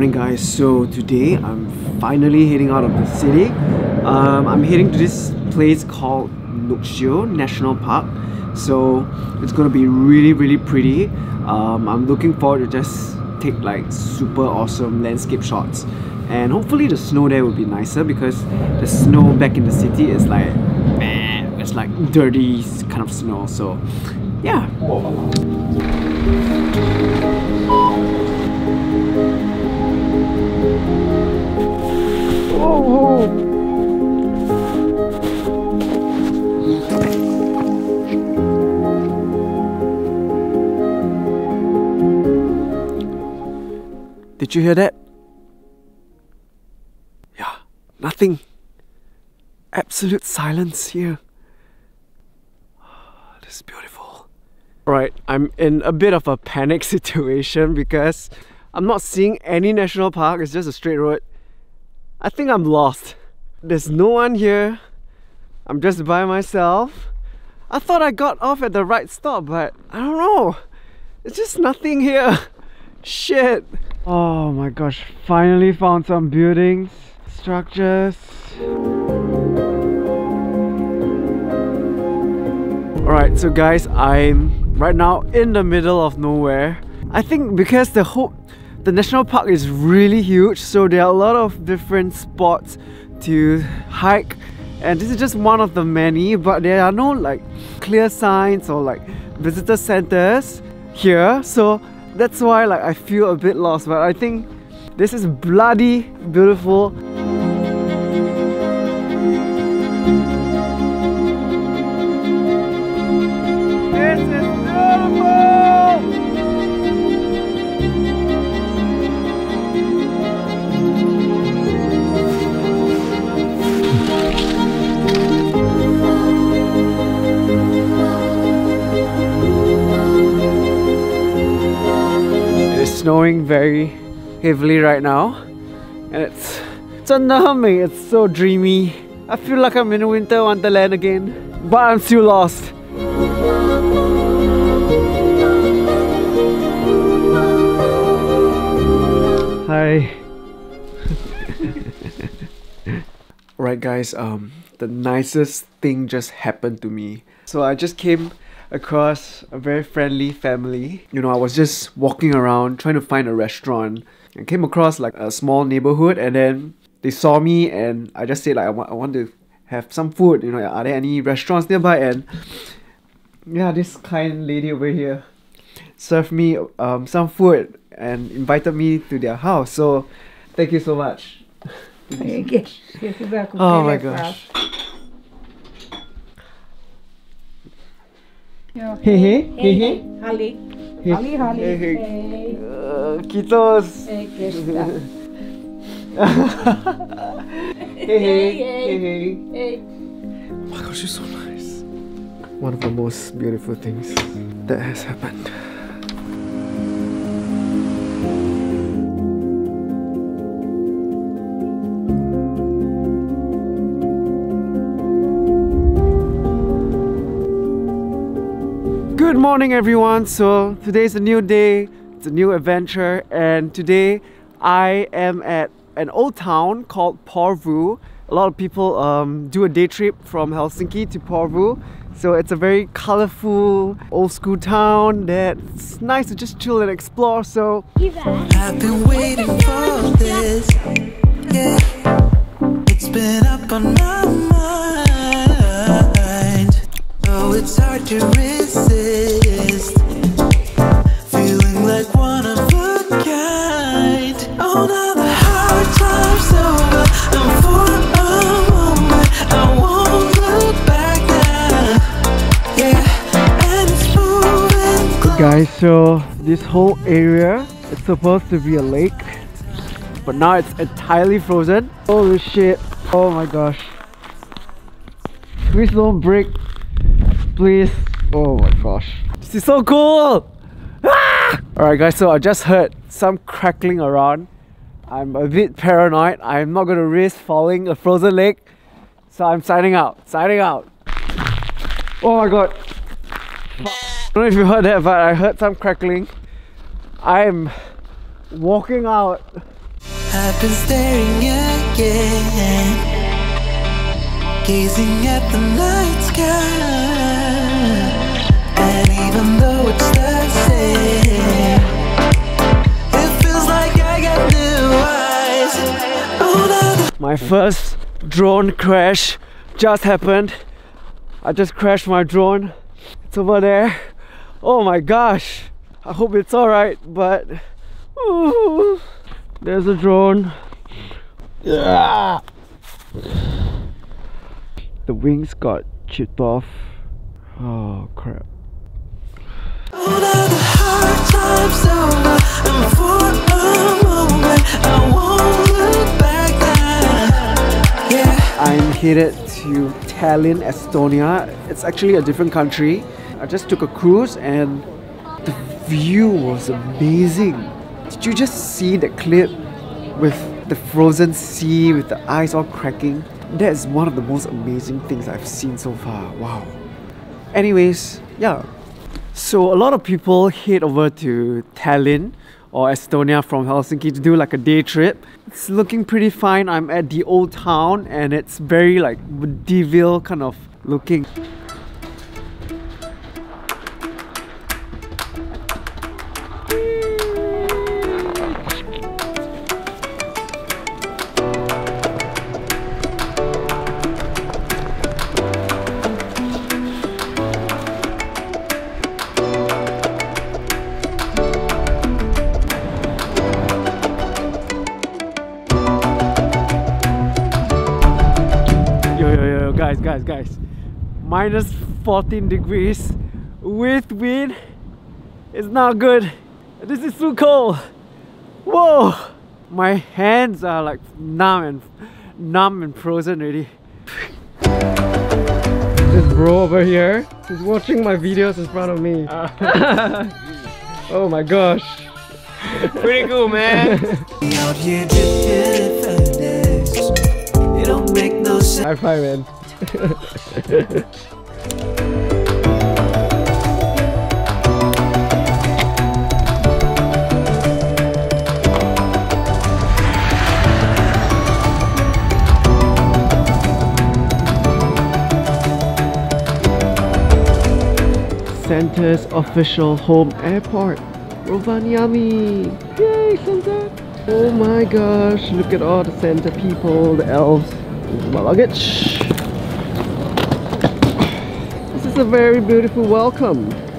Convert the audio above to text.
Morning guys, so today I'm finally heading out of the city. Um, I'm heading to this place called Nuuksio National Park. So it's gonna be really really pretty. Um, I'm looking forward to just take like super awesome landscape shots. And hopefully the snow there will be nicer because the snow back in the city is like man, it's like dirty kind of snow. So yeah. Did you hear that? Yeah, nothing. Absolute silence here. Ah, this is beautiful. Right, I'm in a bit of a panic situation because I'm not seeing any national park, it's just a straight road. I think I'm lost. There's no one here. I'm just by myself. I thought I got off at the right stop, but I don't know. It's just nothing here. Shit. Oh my gosh, finally found some buildings, structures. Alright, so guys, I'm right now in the middle of nowhere. I think because the whole the national park is really huge, so there are a lot of different spots to hike. And this is just one of the many but there are no like clear signs or like visitor centers here. So that's why like I feel a bit lost but I think this is bloody beautiful snowing very heavily right now and it's it's unnerving, it's so dreamy. I feel like I'm in winter wonderland again, but I'm still lost. Hi. Right guys, um the nicest thing just happened to me. So I just came across a very friendly family. You know, I was just walking around trying to find a restaurant and came across like a small neighborhood and then they saw me and I just said like I want, I want to have some food, you know, are there any restaurants nearby and yeah, this kind lady over here served me um, some food and invited me to their house. So thank you so much. Oh my gosh. Hey hey, hey hey. Halli. Hey, Halli, halli. hey, hey. Hei. Uh, kiitos. Ei hey hey, Hey, hey. hey hey. Oh my gosh, you're so nice. One of the most beautiful things that has happened. Good morning, everyone. So, today's a new day, it's a new adventure, and today I am at an old town called Porvoo. A lot of people um, do a day trip from Helsinki to Porvoo. So, it's a very colorful, old school town that's nice to just chill and explore. So, I've been waiting for this. Yeah, it's been up on my guys, so this whole area it's supposed to be a lake, but now it's entirely frozen. Holy shit! Oh my gosh! Please don't break, please. Oh my gosh! This is so cool! Ah! Alright, guys, so I just heard some crackling around. I'm a bit paranoid. I'm not gonna risk falling a frozen lake, so I'm signing out. Signing out. Oh my god! I don't know if you heard that, but I heard some crackling. I'm walking out. I've been staring again, gazing at the night sky. And even though it's the same, it feels like I got new eyes. Oh, My first drone crash just happened. I just crashed my drone. It's over there. Oh my gosh. I hope it's alright, but ooh, there's a drone. Yeah. The wings got chipped off. Oh crap. I'm headed to Tallinn, Estonia. It's actually a different country. I just took a cruise and the view was amazing. Did you just see the clip with the frozen sea with the ice all cracking? That is one of the most amazing things I've seen so far. Wow. Anyways, yeah. So a lot of people head over to Tallinn or Estonia from Helsinki to do like a day trip. It's looking pretty fine. I'm at the old town and it's very like medieval kind of looking. Guys, guys, guys. Minus 14 degrees with wind. It's not good. This is too cold. Whoa! My hands are like numb and numb and frozen already. this bro over here is watching my videos in front of me. Uh. oh my gosh. Pretty cool, man. out here drifting for days. It don't make no sense. High five, man. Santa's official home airport, Rovaniemi. Yay, Santa! Oh my gosh, look at all the Santa people, the elves. My luggage. A very beautiful welcome.